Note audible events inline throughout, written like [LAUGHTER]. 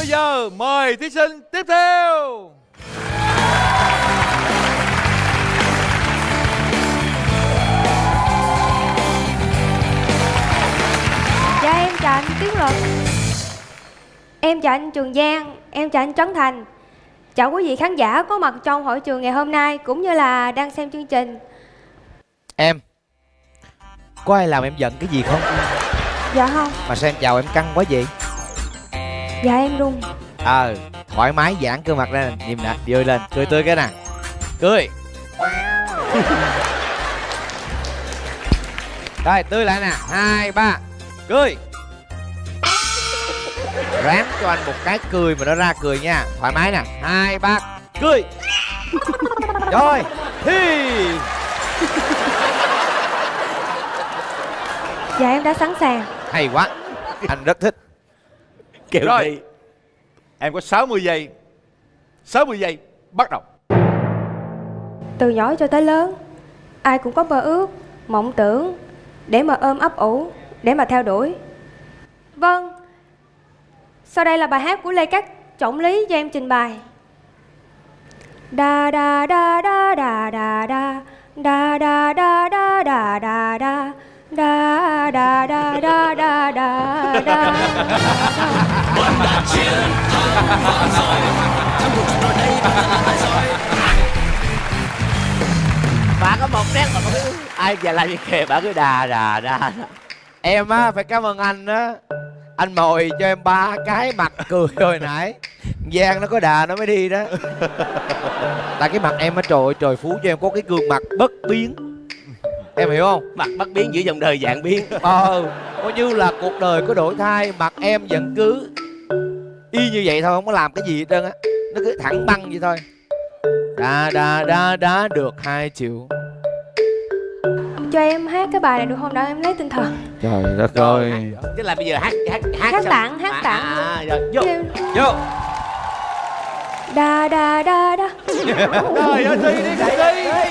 bây giờ mời thí sinh tiếp theo. Dạ em chào anh Tiến Luật. Em chào anh Trường Giang. Em chào anh Trấn Thành. Chào quý vị khán giả có mặt trong hội trường ngày hôm nay Cũng như là đang xem chương trình. Em Có ai làm em giận cái gì không? Dạ không. Mà sao em chào em căng quá vậy Dạ em luôn. Ờ Thoải mái giãn cơ mặt ra Nhìn nè Đưa lên Cười tươi cái nè. Cười. [LAUGHS] Rồi tươi lại nè. Hai ba. Cười. Ráng cho anh một cái cười mà nó ra cười nha. Thoải mái nè. Hai ba. Cười. [LAUGHS] Rồi Thi. Dạ em đã sẵn sàng. Hay quá. Anh rất thích Kêu Rồi. đi Em có 60 giây 60 giây Bắt đầu Từ nhỏ cho tới lớn Ai cũng có mơ ước Mộng tưởng Để mà ôm ấp ủ Để mà theo đuổi Vâng Sau đây là bài hát của Lê Cát Trọng Lý cho em trình bày Da da da da da da da Da da da chiến thắng da da Thắng cuộc da da da da da Bà có một nét mà không Ai già làm gì kìa Bà cứ đà đà đà. Em á phải cảm ơn anh á. Anh mồi cho em ba cái mặt cười hồi nãy. Giang nó có đà nó mới đi đó. Tại cái mặt em á trời ơi, trời phú cho em có cái gương mặt bất biến. Em hiểu không? Mặt bất biến giữa dòng đời dạng biến. [LAUGHS] Ờ Coi như là cuộc đời có đổi thay Mặt em vẫn cứ Y như vậy thôi không có làm cái gì hết trơn á. Nó cứ thẳng băng vậy thôi. Đà đà đà đà được hai triệu. Cho em hát cái bài này được không? Để em lấy tinh thần. Trời đất ơi. Chứ là bây giờ hát hát hát, Hát tặng, hát À, tặng. à, rồi vô. Kêu- Vô. Da da da da Trời ơi Thi đi Thi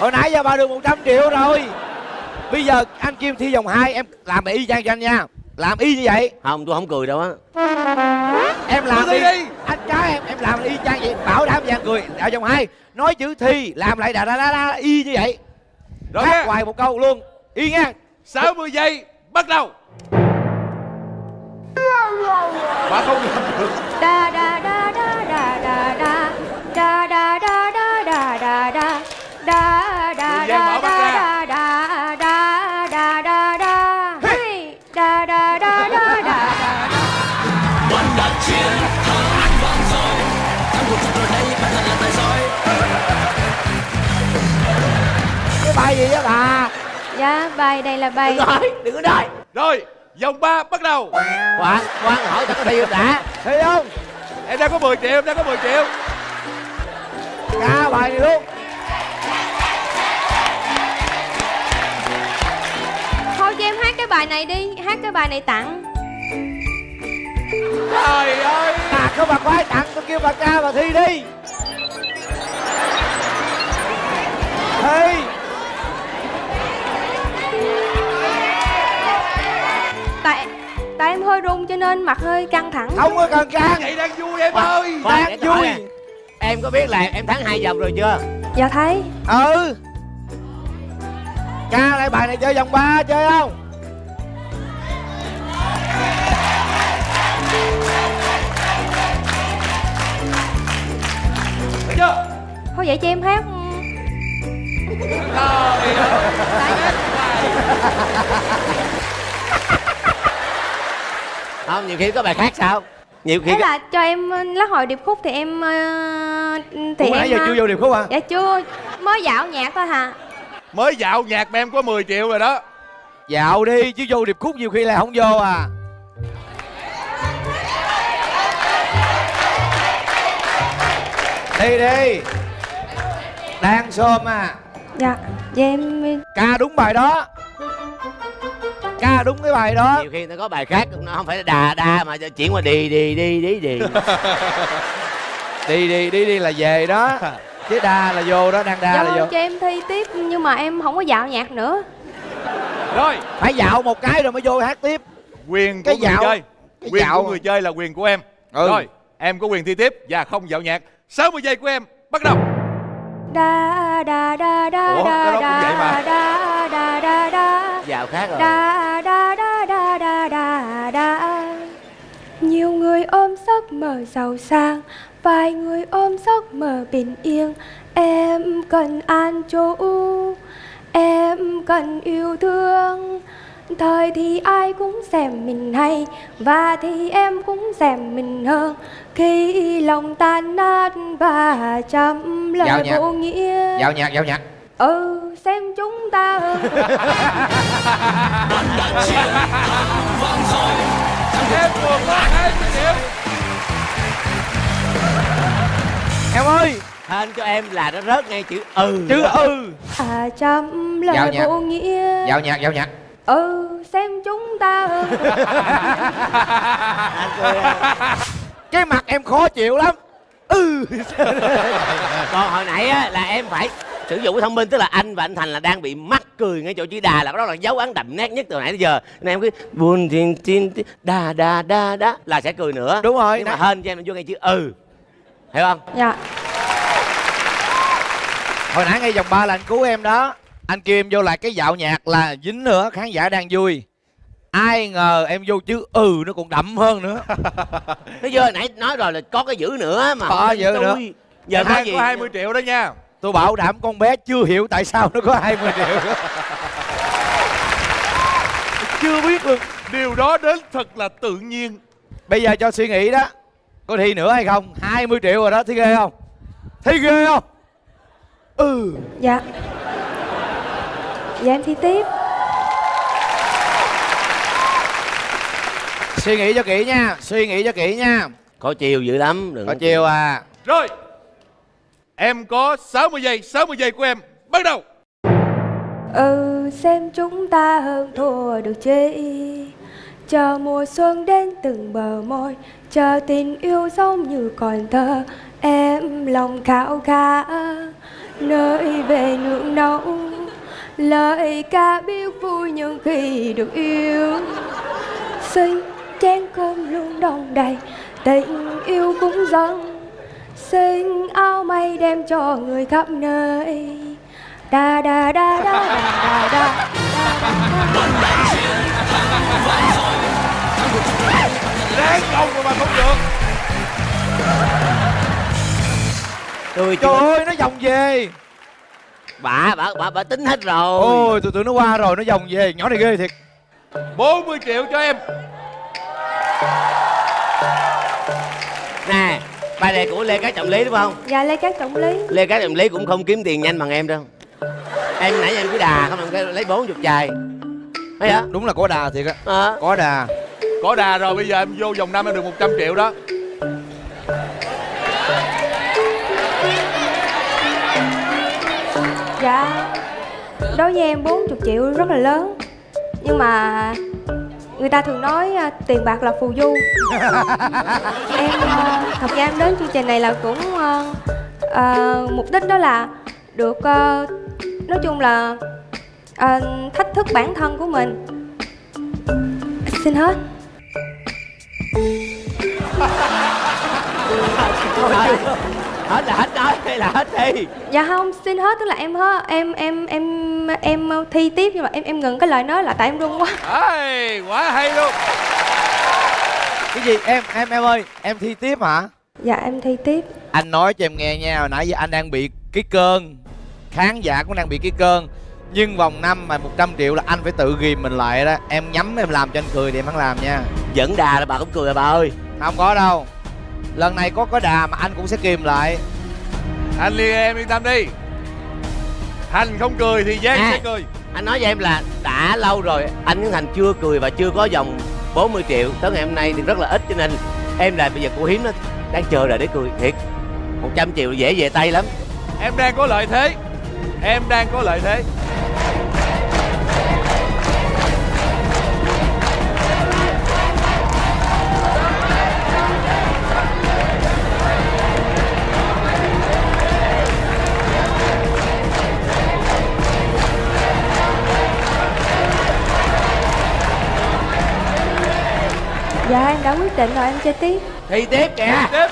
Hồi nãy giờ bà được 100 triệu rồi. Bây giờ anh Kim thi vòng 2 Em làm y chang cho anh nha. Làm y như vậy. Không tôi không cười đâu á. Em làm đi đi. Anh trai em Em làm y chang vậy Bảo đảm anh cười Ở vòng 2 Nói chữ thi Làm lại đà đà đà, đà y như vậy. Rồi Hát hoài một câu luôn. Y nha. 60 giây Bắt đầu. Bà không làm được. Da da da da Cái bài gì á bà? Dạ bài này là bài Đừng có nói Đừng có nói Rồi Vòng 3 bắt đầu. Khoan khoan hỏi có thi không đã? Thi không? Em đang có 10 triệu Em đang có 10 triệu. Ca bài này luôn. Thôi cho em hát cái bài này đi hát cái bài này tặng Trời ơi. Bà có bà ai tặng tôi kêu bà ca bà thi đi. Thi. Tại tại em hơi run cho nên mặt hơi căng thẳng. Không có cần ca Vậy đang vui em ơi. Đang vui. nè. Em có biết là em thắng hai vòng rồi chưa? Dạ thấy. Ừ. Ca lại bài này chơi vòng 3 chơi không thôi vậy cho em hát. Trời ơi Không nhiều khi có bài khác sao? Nhiều khi Thế là cho em ờ, lát hồi điệp khúc thì em ờ, thì Ủa, em nãy giờ ờ, chưa vô điệp khúc à Dạ chưa. Mới dạo nhạc thôi hả? Mới dạo nhạc mà em có 10 triệu rồi đó. Dạo đi chứ vô điệp khúc nhiều khi là không vô à. Đi đi đang xôm à. Dạ, dạ Vậy em Ca đúng bài đó. Ca đúng cái bài đó. Nhiều khi nó có bài khác Nó không phải đà đà mà chuyển qua đi đi đi đi đi. [LAUGHS] Đi đi đi đi là về đó. Chứ đa là vô đó Đang đa Dô, là vâng, vô. cho em thi tiếp Nhưng mà em không có dạo nhạc nữa. Rồi. Phải dạo một cái rồi mới vô hát tiếp. Quyền cái của dạo, người chơi. cái Quyền dạo. của người chơi là quyền của em. Ừ. Rồi Em có quyền thi tiếp Và không dạo nhạc. 60 giây của em Bắt đầu. Đa đa đa đa đa mà. đa đa đa đa vào khác rồi. Đa đa đa đa đa đa đa nhiều người ôm giấc mơ giàu sang vài người ôm giấc mơ bình yên. Em cần an trú em cần yêu thương thời thì ai cũng xem mình hay và thì em cũng xem mình hơn. Khi lòng tan nát và trăm lời vô nghĩa. Dạo nhạc dạo nhạc. Ừ xem chúng ta. Hơn em vừa có 20 triệu em ơi! Hên cho em là nó rớt ngay chữ ừ. Chứ ừ. À trăm lời nhạc. vô nghĩa. Dạo nhạc dạo nhạc ừ xem chúng ta cái mặt em khó chịu lắm. Ừ. Còn hồi nãy á là em phải sử dụng cái thông minh tức là anh và anh thành là đang bị mắc cười ngay chỗ chữ đà là đó là dấu ấn đậm nét nhất từ nãy tới giờ. Nên em cứ buồn tin tin tin, đà đà đà đà là sẽ cười nữa. Đúng rồi nhưng mà hên cho em vô ngay chữ ừ. Hiểu không? Dạ. Hồi nãy ngay vòng ba là anh cứu em đó anh kêu em vô lại cái dạo nhạc là dính nữa khán giả đang vui. Ai ngờ em vô chữ ừ nó còn đậm hơn nữa. [LAUGHS] Nó giờ hồi nãy nói rồi là có cái giữ nữa mà Có tôi. nữa. giờ có gì có 20 triệu đó nha. Tôi bảo đảm con bé chưa hiểu tại sao nó có 20 triệu. [LAUGHS] Chưa biết luôn. Điều đó đến thật là tự nhiên. Bây giờ cho suy nghĩ đó có thi nữa hay không? 20 triệu rồi đó thi ghê không? Thi ghê không? Ừ. Dạ dạ em thi tiếp. Suy nghĩ cho kỹ nha suy nghĩ cho kỹ nha. Có chiều dữ lắm đừng có chiều à. Rồi em có 60 giây 60 giây của em bắt đầu. Ừ xem chúng ta hơn thua được chi chờ mùa xuân đến từng bờ môi chờ tình yêu giống như còn thơ. Em lòng khao khát nơi về nương nấu lời ca biết vui nhưng khi được yêu xin chén cơm luôn đông đầy tình yêu cũng dâng. Xin áo mây đem cho người khắp nơi. Da da da da da da ráng công mà mà không được. Trời ơi nó vòng về bà bà bà bà tính hết rồi. Ôi từ từ nó qua rồi nó vòng về nhỏ này ghê thiệt. 40 triệu cho em. Nè bài này của lê cát trọng lý đúng không? Dạ lê cát trọng lý. Lê cát trọng lý cũng không kiếm tiền nhanh bằng em đâu. Em nãy giờ em cứ đà không em lấy bốn chục chài thấy hả? Đúng là có đà thiệt á. Ờ. Có đà. Có đà rồi bây giờ em vô vòng năm em được 100 triệu đó dạ. Đối với em 40 triệu rất là lớn. Nhưng mà người ta thường nói à, tiền bạc là phù du. [LAUGHS] Em à, thật ra em đến chương trình này là cũng uh, mục đích đó là được uh, nói chung là uh, thách thức bản thân của mình. Xin hết hết là hết nói hay là hết đi? Dạ không xin hết tức là em hết em em em em thi tiếp nhưng mà em em ngừng cái lời nói là tại em run quá. Ây, quá hay luôn. Cái gì? Em em em ơi em thi tiếp hả? Dạ em thi tiếp. Anh nói cho em nghe nha hồi nãy giờ anh đang bị cái cơn. Khán giả cũng đang bị cái cơn. Nhưng vòng năm mà 100 triệu là anh phải tự ghìm mình lại đó. Em nhắm em làm cho anh cười thì em hắn làm nha. Dẫn đà là bà cũng cười rồi bà ơi. Không có đâu lần này có có đà mà anh cũng sẽ kìm lại. Anh liên em yên tâm đi. Thành không cười thì giang À. sẽ cười. anh nói với em là đã lâu rồi anh với thành chưa cười và chưa có dòng 40 triệu. Tới ngày hôm nay thì rất là ít cho nên em là bây giờ cô hiếm nó đang chờ đợi để cười thiệt. 100 triệu dễ về tay lắm. Em đang có lợi thế. Em đang có lợi thế Dạ em đã quyết định rồi em chơi tiếp. Thi tiếp kìa. Tiếp.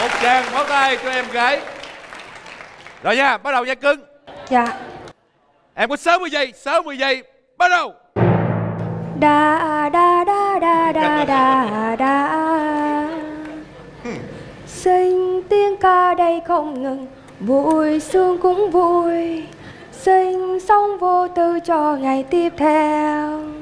Một tràng pháo tay cho em gái. Rồi nha bắt đầu nha cưng. Dạ. Em có 60 giây 60 giây bắt đầu. Da da da da da [LAUGHS] da da. Sinh tiếng ca đây không ngừng Vui sướng cũng vui. Sinh sống vô tư cho ngày tiếp theo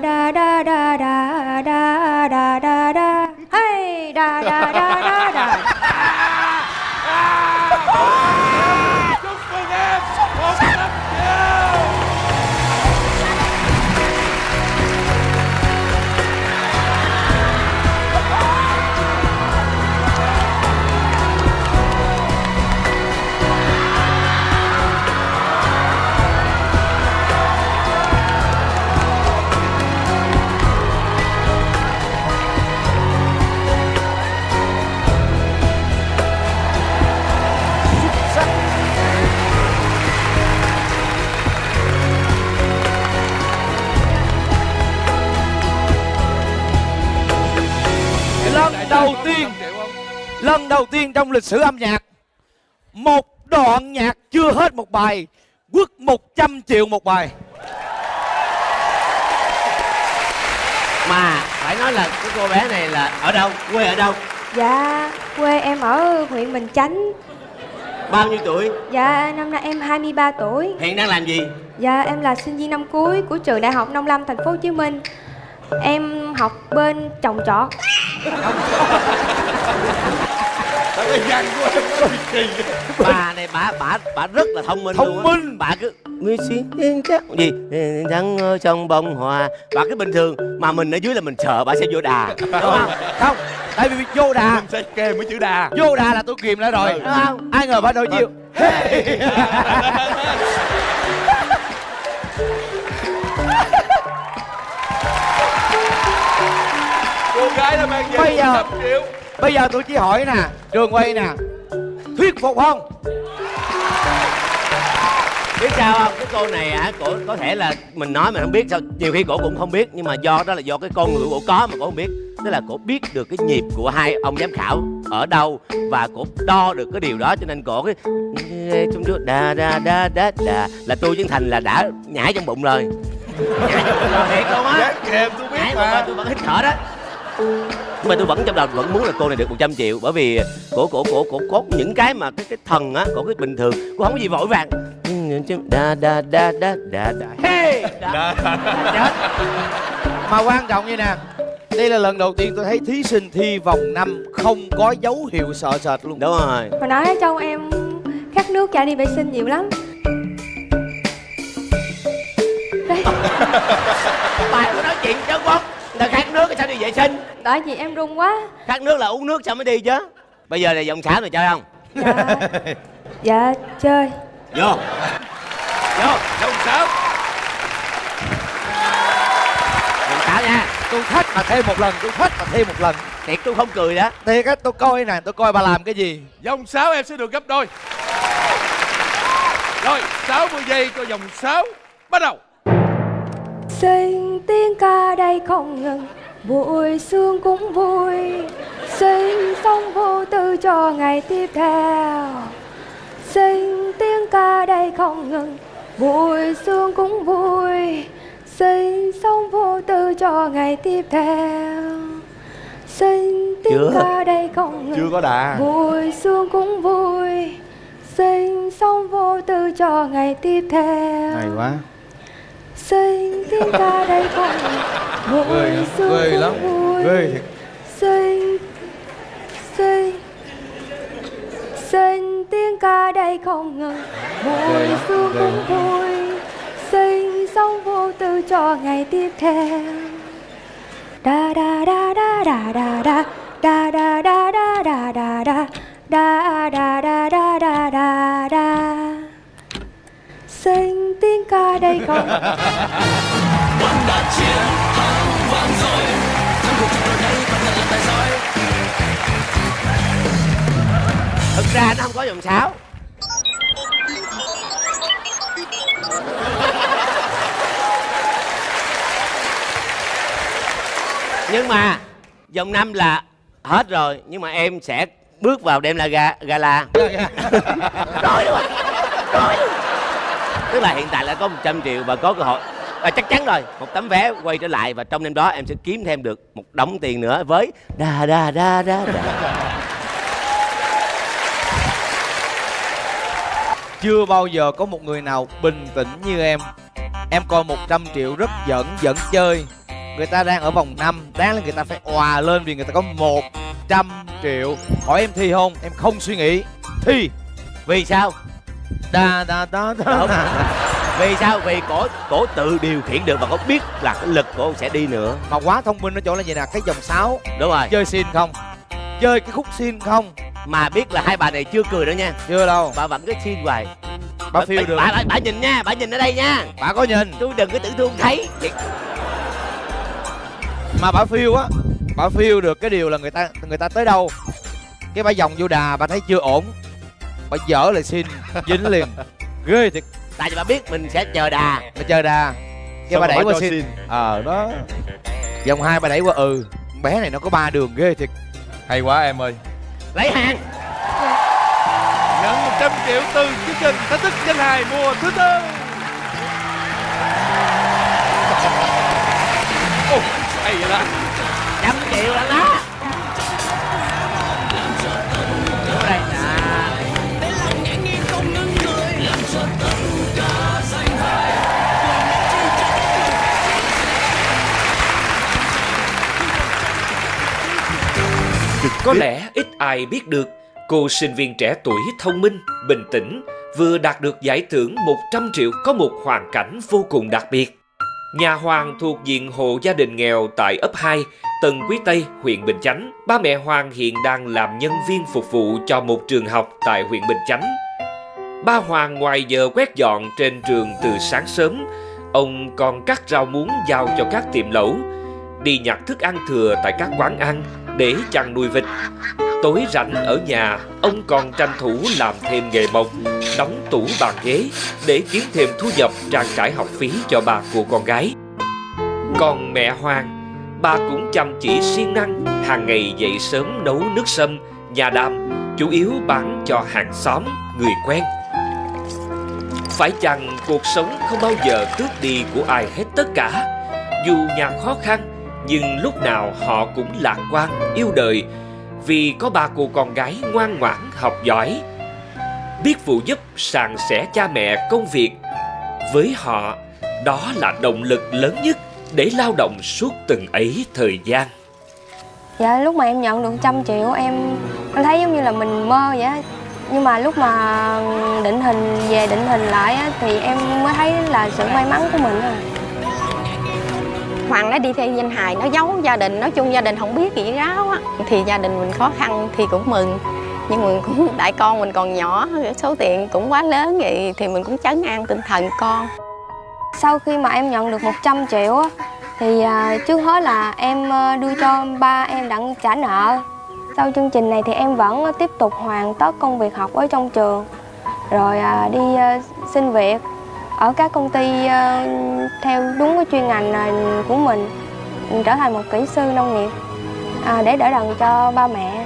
da da da da trong lịch sử âm nhạc. Một đoạn nhạc chưa hết một bài quất 100 triệu một bài. Mà phải nói là cái cô bé này là ở đâu? Quê ở đâu? Dạ quê em ở huyện Bình Chánh. Bao nhiêu tuổi? Dạ năm nay em 23 tuổi. Hiện đang làm gì? Dạ em là sinh viên năm cuối của trường Đại học Nông Lâm thành phố Hồ Chí Minh. Em học bên trồng trọt. Cái văn của em nó bị kỳ bà này bà bà bà rất là thông minh Thông luôn á. minh. bà cứ mi xí chắc gì trắng ở trong bông hoa bà cứ bình thường mà mình ở dưới là mình sợ bà sẽ vô đà. Đúng không? Không tại vì vô đà. Mình sẽ kèm với chữ đà. Vô đà là tôi kìm lại rồi. Đúng không? Ai ngờ bà đôi chiều cô gái đã mang về Bây giờ- 100 triệu bây giờ tôi chỉ hỏi nè trường quay nè thuyết phục không? Biết sao không? Cái cô này hả cổ có thể là mình nói mình không biết sao nhiều khi cổ cũng không biết nhưng mà do đó là do cái con người cổ có mà cổ không biết. Tức là cổ biết được cái nhịp của hai ông giám khảo ở đâu và cổ đo được cái điều đó cho nên cổ cái trong đó đa đa đa đa đa. Là tôi với thành là đã nhảy trong bụng rồi. [LAUGHS] Nhảy trong bụng rồi thiệt luôn á. Dáng kèm tôi biết nhảy mà. tôi vẫn hít thở đó nhưng mà tôi vẫn trong đầu vẫn muốn là cô này được 100 triệu bởi vì cổ cổ cổ cổ có những cái mà cái cái thần á cổ cái bình thường cô không có gì vội vàng. Đa đa đa đa đa đa hey! Đó. chết mà quan trọng như nè đây là lần đầu tiên tôi thấy thí sinh thi vòng năm không có dấu hiệu sợ sệt luôn. Đúng rồi. Hồi nãy trong em khát nước chạy đi vệ sinh nhiều lắm. Đây, bà có nói chuyện là khát nước sao đi vệ sinh? Tại vì em run quá. khát nước là uống nước sao mới đi chứ. Bây giờ là dòng xảo này chơi không? Dạ. Dạ chơi. vô. Vô dòng sáu dòng xảo nha. Tôi thách mà thêm một lần tôi thách mà thêm một lần. Thiệt tôi không cười đó. Thiệt á tôi coi nè tôi coi bà làm cái gì. Dòng sáu em sẽ được gấp đôi. Rồi 60 giây cho dòng sáu bắt đầu. Sinh tiếng ca đây không ngừng Buổi sương cũng vui. Sinh sống vô tư cho ngày tiếp theo. Sinh tiếng ca đây không ngừng. Buổi sương cũng vui. Sinh sống vô tư cho ngày tiếp theo. Sinh tiếng Chưa. ca đây không ngừng. Chưa có đà. Vui sương cũng vui. Sinh sống vô tư cho ngày tiếp theo. Hay quá Sinh tiếng ca đây không Vui sương ghê cũng lắm vui Sinh Sinh Sinh tiếng ca đây không ngừng Vui ghê cũng vui Sinh sống vô tư cho ngày tiếp theo da da da Da da da da da da da Da da da da ca đây không thực ra nó không có dòng sáo. Nhưng mà dòng năm là hết rồi nhưng mà em sẽ bước vào đêm là ga gala. Rồi đúng rồi rồi tức là hiện tại là có 100 triệu và có cơ hội. À, chắc chắn rồi một tấm vé quay trở lại và trong đêm đó em sẽ kiếm thêm được một đống tiền nữa với đa đa đa đa đa chưa bao giờ có một người nào bình tĩnh như em. Em coi 100 triệu rất giận dẫn chơi. Người ta đang ở vòng 5 đáng là người ta phải òa lên vì người ta có 100 triệu. Hỏi em thi không? Em không suy nghĩ. Thi. Vì sao đa đa đa đa vì sao? Vì cổ cổ tự điều khiển được và cổ biết là cái lực cổ sẽ đi nữa. Mà quá thông minh ở chỗ là gì nè? Cái dòng 6 đúng rồi. Chơi xin không? Chơi cái khúc xin không? Mà biết là hai bà này chưa cười đâu nha. Chưa đâu. Bà vẫn cứ xin hoài. Bà phiêu được. bà, bà, bà nhìn nha bà nhìn ở đây nha. Bà có nhìn. Tôi đừng có tôi không thấy. Mà bà phiêu á bà phiêu được cái điều là người ta người ta tới đâu? Cái bà vòng vô đà bà thấy chưa ổn bà dở lại xin dính liền. Ghê thiệt. Tại vì bà biết mình sẽ chờ đà. Bà chờ đà. Cái bà đẩy qua xin. ờ đó. Vòng hai bà đẩy qua ừ. Bé này nó có ba đường ghê thiệt. Hay quá em ơi. Lấy hàng. Nhận 100 triệu từ chương trình thách thức danh hài mùa thứ tư. Ồ, hay vậy đó. Trăm triệu là đó Có lẽ ít ai biết được cô sinh viên trẻ tuổi thông minh, bình tĩnh vừa đạt được giải thưởng 100 triệu có một hoàn cảnh vô cùng đặc biệt. Nhà Hoàng thuộc diện hộ gia đình nghèo tại ấp 2, Tân Quý Tây, huyện Bình Chánh. Ba mẹ Hoàng hiện đang làm nhân viên phục vụ cho một trường học tại huyện Bình Chánh. Ba Hoàng ngoài giờ quét dọn trên trường từ sáng sớm, ông còn cắt rau muống giao cho các tiệm lẩu, đi nhặt thức ăn thừa tại các quán ăn để chăn nuôi vịt. Tối rảnh ở nhà, ông còn tranh thủ làm thêm nghề mộc, đóng tủ bàn ghế để kiếm thêm thu nhập trang trải học phí cho bà của con gái. Còn mẹ Hoàng, bà cũng chăm chỉ siêng năng, hàng ngày dậy sớm nấu nước sâm, nhà đam, chủ yếu bán cho hàng xóm, người quen. Phải chăng cuộc sống không bao giờ tước đi của ai hết tất cả Dù nhà khó khăn nhưng lúc nào họ cũng lạc quan, yêu đời Vì có ba cô con gái ngoan ngoãn, học giỏi. Biết phụ giúp sàn sẻ cha mẹ công việc. Với họ, đó là động lực lớn nhất Để lao động suốt từng ấy thời gian. Dạ lúc mà em nhận được trăm triệu em em thấy giống như là mình mơ vậy á. Nhưng mà lúc mà định hình về định hình lại á, thì em mới thấy là sự may mắn của mình à. Hoàng nó đi theo danh hài nó giấu gia đình nói chung gia đình không biết gì ráo á. Thì gia đình mình khó khăn thì cũng mừng nhưng mình cũng [LAUGHS] đại con mình còn nhỏ số tiền cũng quá lớn vậy thì mình cũng chấn an tinh thần con. Sau khi mà em nhận được 100 triệu á, thì à, trước hết là em ờ, đưa cho ba em đặng trả nợ. Sau chương trình này thì em vẫn tiếp tục hoàn tất công việc học ở trong trường, rồi à, đi ờ, xin việc ở các công ty ờ, theo đúng cái chuyên ngành ờ, của mình trở thành một kỹ sư nông nghiệp à, để đỡ đần cho ba mẹ.